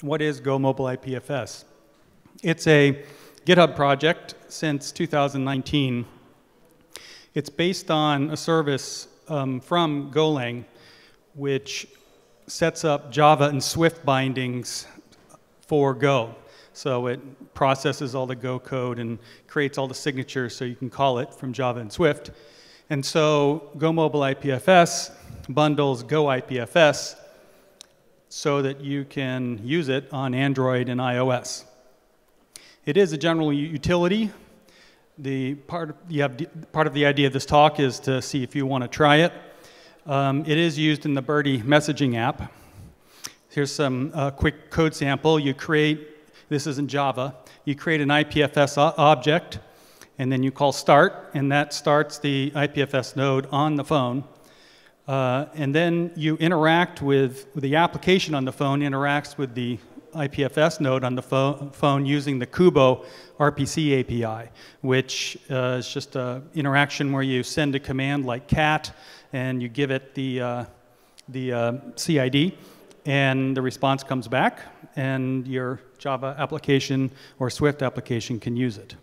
what is Go Mobile IPFS? It's a GitHub project since 2019. It's based on a service um, from Golang, which sets up Java and Swift bindings for Go. So it processes all the Go code and creates all the signatures so you can call it from Java and Swift. And so Go Mobile IPFS bundles Go IPFS so that you can use it on Android and iOS. It is a general utility. The part, you part of the idea of this talk is to see if you want to try it. Um, it is used in the Berty messaging app. Here's some uh, quick code sample. You create, this is in Java, you create an IPFS object, and then you call start, and that starts the IPFS node on the phone. Uh, and then you interact with, the application on the phone interacts with the IPFS node on the phone, phone using the Kubo RPC API, which uh, is just an interaction where you send a command like cat and you give it the, uh, the uh, CID and the response comes back and your Java application or Swift application can use it.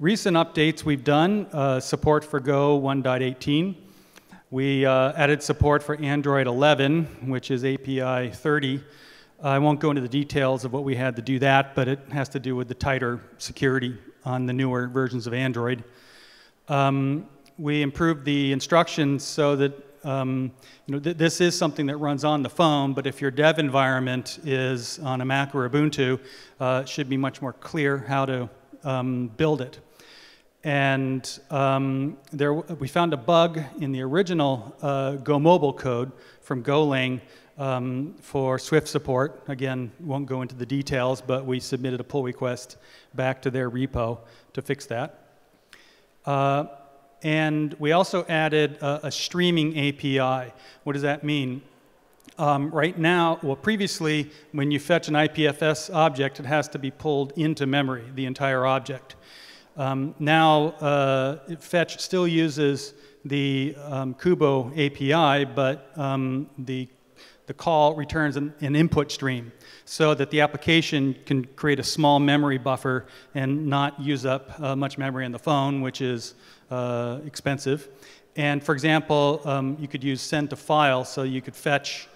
Recent updates we've done, uh, support for Go 1.18. We uh, added support for Android 11, which is API 30. I won't go into the details of what we had to do that, but it has to do with the tighter security on the newer versions of Android. Um, we improved the instructions so that um, you know, th this is something that runs on the phone, but if your dev environment is on a Mac or Ubuntu, uh, it should be much more clear how to um, build it. And um, there, we found a bug in the original uh, Go Mobile code from Golang um, for Swift support. Again, won't go into the details, but we submitted a pull request back to their repo to fix that. Uh, and we also added a, a, streaming API. What does that mean? Um, right now, well, previously, when you fetch an IPFS object, it has to be pulled into memory, the entire object. Um, now, uh, Fetch still uses the um, Kubo API, but um, the, the call returns an, an, input stream so that the application can create a small memory buffer and not use up uh, much memory on the phone, which is uh, expensive. And for example, um, you could use send to file, so you could fetch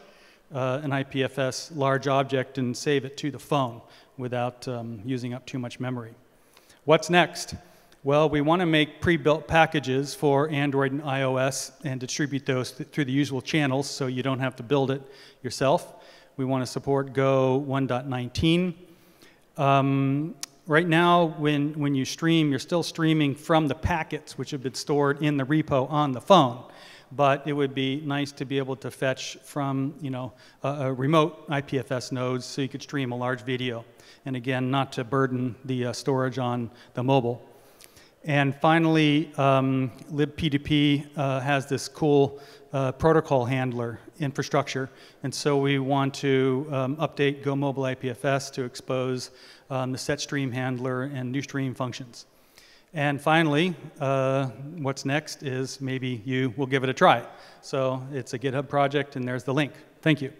uh, an IPFS large object and save it to the phone without um, using up too much memory. What's next? Well, we want to make pre-built packages for Android and iOS and distribute those th through the usual channels so you don't have to build it yourself. We want to support Go 1.19. Um, right now, when, when you stream, you're still streaming from the packets which have been stored in the repo on the phone. But it would be nice to be able to fetch from you know, a, a remote IPFS nodes so you could stream a large video and again, not to burden the uh, storage on the mobile. And finally, um, libp2p uh, has this cool uh, protocol handler infrastructure, and so we want to um, update Go Mobile IPFS to expose um, the set stream handler and new stream functions. And finally, uh, what's next is maybe you will give it a try. So it's a GitHub project, and there's the link. Thank you.